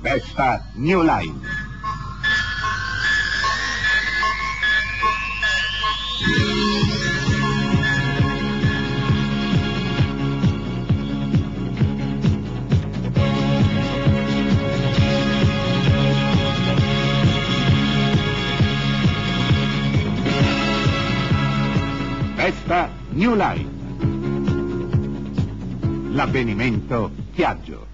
Vespa New Line. Vespa New Line. L'avvenimento viaggio.